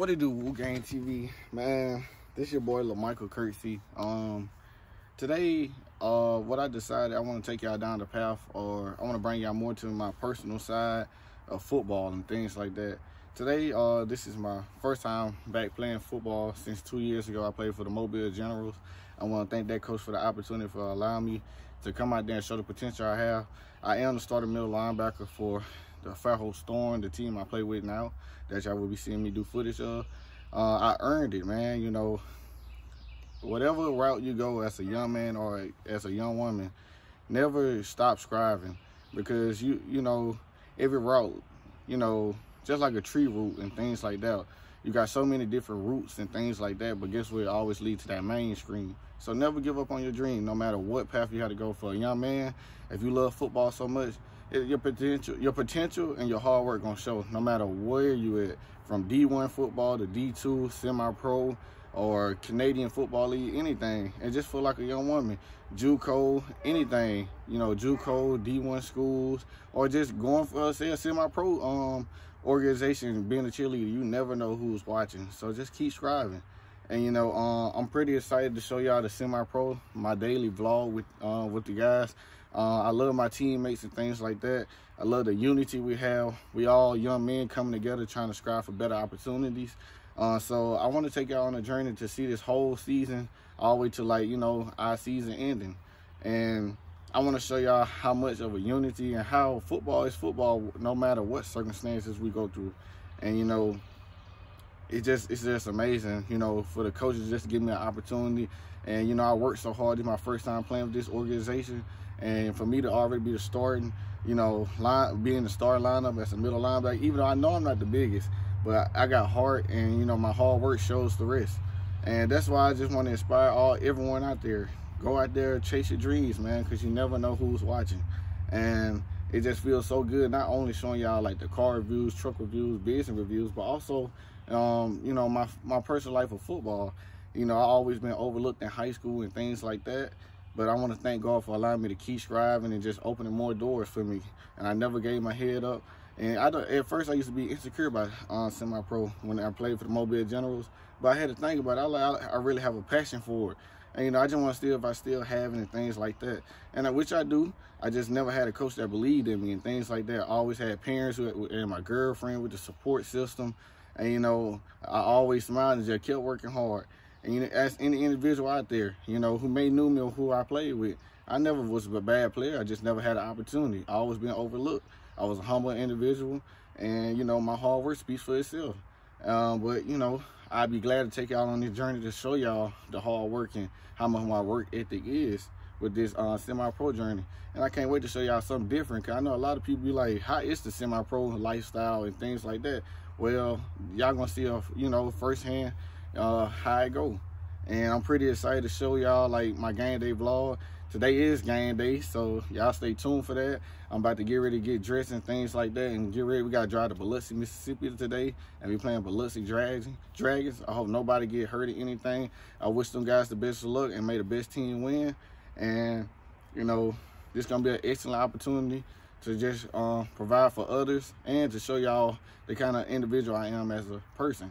What it do, WooGang TV? Man, this your boy LaMichael Kirksey. Um, today, uh, what I decided, I want to take y'all down the path, or I want to bring y'all more to my personal side of football and things like that. Today, uh, this is my first time back playing football since two years ago. I played for the Mobile Generals. I want to thank that coach for the opportunity for allowing me to come out there and show the potential I have. I am the starting middle linebacker for the Fairhope Storm, the team I play with now, that y'all will be seeing me do footage of. Uh, I earned it, man. You know, whatever route you go as a young man or as a young woman, never stop striving because you, you know, every route, you know, just like a tree root and things like that, you got so many different roots and things like that, but guess what? It always leads to that mainstream. So never give up on your dream, no matter what path you have to go for. A young man, if you love football so much, your potential, your potential and your hard work gonna show no matter where you at, from D1 football to D2, semi-pro, or Canadian Football League, anything. And just feel like a young woman. JUCO, anything, you know, JUCO, D1 schools, or just going for, say, a semi-pro um, organization, being a cheerleader, you never know who's watching. So just keep striving. And you know, uh, I'm pretty excited to show y'all the semi-pro, my daily vlog with uh, with the guys. Uh, I love my teammates and things like that. I love the unity we have. We all young men coming together trying to strive for better opportunities. Uh, so I want to take y'all on a journey to see this whole season all the way to like, you know, our season ending. And I want to show y'all how much of a unity and how football is football no matter what circumstances we go through. And, you know, it just it's just amazing, you know, for the coaches just to give me an opportunity. And you know, I worked so hard. This my first time playing with this organization, and for me to already be the starting, you know, line being the star lineup as a middle linebacker, even though I know I'm not the biggest, but I got heart, and you know, my hard work shows the rest. And that's why I just want to inspire all everyone out there. Go out there, chase your dreams, man, because you never know who's watching. And it just feels so good, not only showing y'all like the car reviews, truck reviews, business reviews, but also um, you know, my, my personal life of football. You know, I always been overlooked in high school and things like that. But I want to thank God for allowing me to keep striving and just opening more doors for me. And I never gave my head up. And I at first I used to be insecure about uh, semi-pro when I played for the Mobile Generals. But I had to think about it. I, I really have a passion for it. And, you know, I just want to see if I still have and things like that. And I, which I do. I just never had a coach that believed in me and things like that. I always had parents who, and my girlfriend with the support system. And, you know, I always smiled and just kept working hard. And, you know, as any individual out there, you know, who may knew me or who I played with, I never was a bad player. I just never had an opportunity. I always been overlooked. I was a humble individual. And, you know, my hard work speaks for itself. Um, but, you know, I'd be glad to take y'all on this journey to show y'all the hard work and how much my work ethic is with this uh, semi-pro journey. And I can't wait to show y'all something different. Cause I know a lot of people be like, how is the semi-pro lifestyle and things like that? well, y'all gonna see, a, you know, firsthand uh, how it go. And I'm pretty excited to show y'all like my game day vlog. Today is game day, so y'all stay tuned for that. I'm about to get ready to get dressed and things like that and get ready. We gotta drive to Biloxi, Mississippi today and we playing Biloxi Dragons. Dragons. I hope nobody get hurt or anything. I wish them guys the best of luck and may the best team win. And, you know, this gonna be an excellent opportunity to just uh, provide for others and to show y'all the kind of individual I am as a person.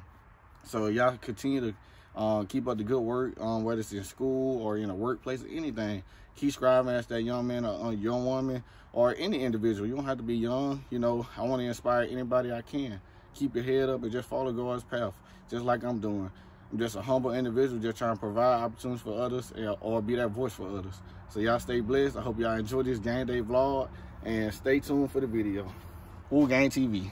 So y'all continue to uh, keep up the good work, um, whether it's in school or in a workplace or anything. Keep striving as that young man or young woman or any individual. You don't have to be young. You know, I want to inspire anybody I can. Keep your head up and just follow God's path, just like I'm doing. I'm just a humble individual just trying to provide opportunities for others or be that voice for others. So y'all stay blessed. I hope y'all enjoy this game day vlog and stay tuned for the video. WooGang TV.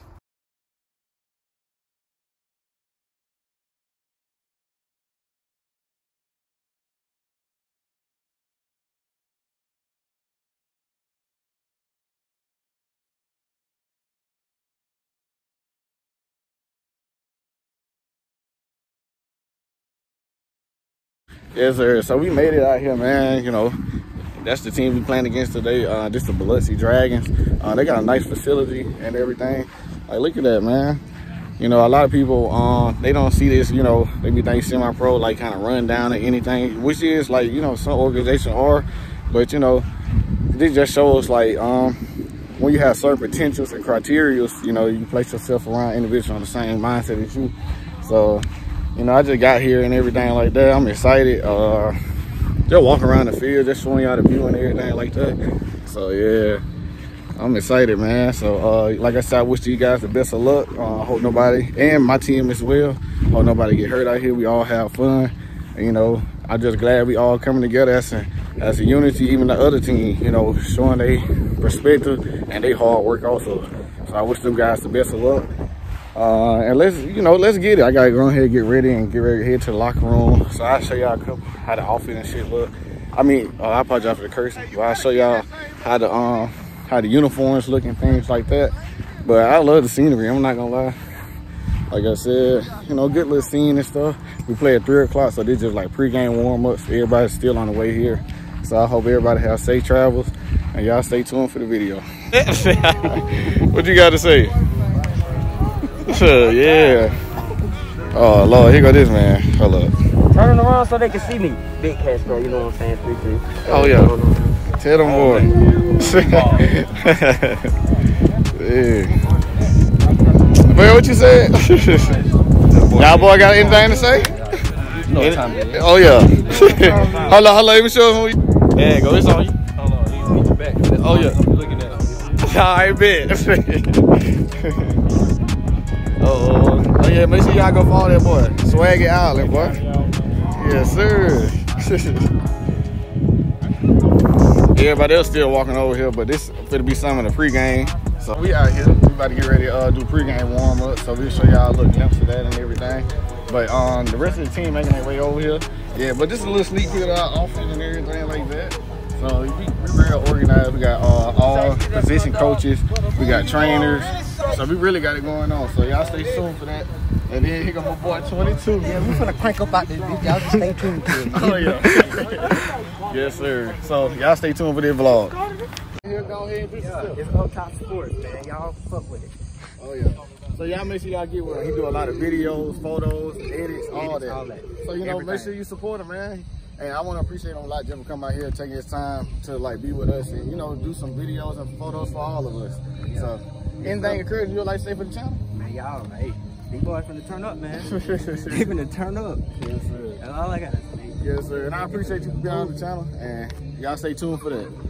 Yes, sir. So we made it out here, man. You know, that's the team we playing against today. Uh, this is the Biloxi Dragons. Uh, they got a nice facility and everything. Like, look at that, man. You know, a lot of people, uh, they don't see this, you know, they be thinking semi-pro, like, kind of run down or anything, which is, like, you know, some organizations are. But, you know, this just shows, like, um, when you have certain potentials and criterias, you know, you place yourself around individuals on the same mindset as you. So, you know, I just got here and everything like that. I'm excited. Uh, just walking around the field, just showing y'all the view and everything like that. So yeah, I'm excited, man. So uh, like I said, I wish you guys the best of luck. Uh, hope nobody and my team as well. Hope nobody get hurt out here. We all have fun. You know, I'm just glad we all coming together as a as a unity. Even the other team, you know, showing their perspective and their hard work also. So I wish them guys the best of luck. Uh, and let's, you know, let's get it. I gotta go ahead and get ready and get ready to head to the locker room. So I'll show y'all a couple how the outfit and shit look. I mean, uh, I apologize for the cursing, but I'll show y'all how the um how the uniforms look and things like that. But I love the scenery. I'm not gonna lie. Like I said, you know, good little scene and stuff. We play at three o'clock, so this just like pregame warm-ups. Everybody's still on the way here. So I hope everybody has safe travels and y'all stay tuned for the video. what you got to say? yeah. Oh Lord, here go this man. Hold up. Turn around so they can see me. Big Castro, you know what I'm saying? Three, three. Oh yeah. Tell them boy. Oh, yeah. Man, what you said? Y'all boy got anything to say? No Any- time to Oh yeah. hold on, hold on, let me show him. Who you... Yeah, go. It's on you. Hold on, you need your back. Oh, all yeah. I'm looking at. I bet. Oh, oh yeah, make sure y'all go follow that boy. Swag it out, that boy. Yes, sir. Everybody else still walking over here, but this finna be some of the pregame. So we out here. We about to get ready to uh, do pregame warm up. So we'll show y'all a little glimpse of that and everything. But um, the rest of the team making their way over here. Yeah, but just a little sneak peek of our offense and everything like that. So we, we real organized. We got uh, all position coaches. We got trainers. So we really got it going on. So y'all stay tuned for that. And then here go my boy 22. Yeah, we finna crank up out this bitch. Y'all just stay tuned to it. Oh yeah. yes, sir. So y'all stay tuned for this vlog. Here, go ahead and do some. It's up top sports, man. Y'all fuck with it. Oh yeah. So y'all make sure y'all get with him. He do a lot of videos, photos, edits, all that. all that. So you know, make sure you support him, man. And I want to appreciate him a lot, just for coming out here, taking his time to like be with us and you know do some videos and photos for all of us. So anything encouraging you would like to say for the channel? Man, y'all, hey, these boys finna turn up, man. they finna turn up. yes, sir. That's all I gotta say. Yes, sir. And I appreciate you for being on the channel. And y'all stay tuned for that.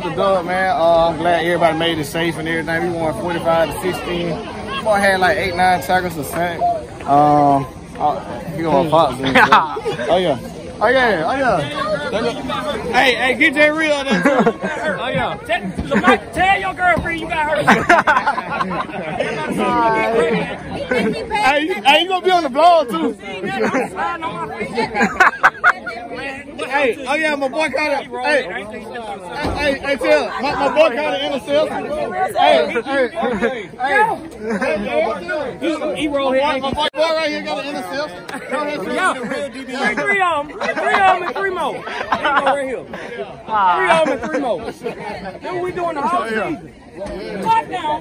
Caught the dub, man. Uh, I'm glad everybody made it safe and everything. We won 45 to 16. Boy had like eight, nine tackles or sack. Um, uh, you gonna pop? oh yeah. Oh yeah, oh yeah. Hey, hey, get that real on that too. Oh yeah. Tell, Lamar, tell your girlfriend you got her. Hey, you, hey, you gonna be on the blog too. Hey, oh yeah, my boy caught it. Hey, hey, hey, tell my, my boy caught an interception. Hey, hey, hey, hey. He rolled his My, boy right here got an interception. Go ahead, tell Three, three of them. Three of them and three more. Here you go, right here. Three of them and three more. Then we doing the whole season. What now?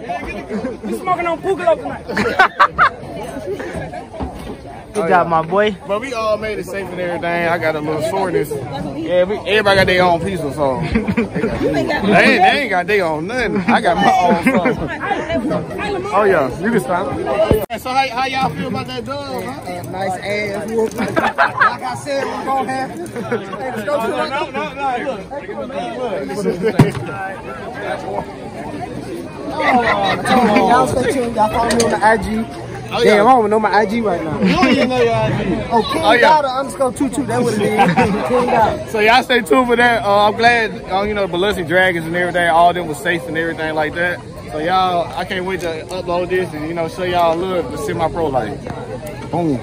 We smoking on Pugalo tonight. Oh, Good job, my boy. But we all made it safe and everything. I got a little soreness. Yeah, we, everybody got their own pieces, so they, got, they, ain't, they ain't got their own nothing. I got my own stuff. Oh yeah, you can stop. So how, how y'all feel about that dog? Huh? Uh, nice ass whoop. like I said, we're gonna have. Let's go to No, no, no, Y'all stay tuned. Y'all follow me on the IG. Oh, Damn, I don't even know my IG right now. You don't even know your IG. Oh, King Oh, yeah. Underscore two two. That would have been King Dollar. So y'all stay tuned for that. Uh, I'm glad, uh, you know, Biloxi Dragons and everything, all of them was safe and everything like that. So y'all, I can't wait to upload this and, you know, show y'all love to see my pro life. Boom.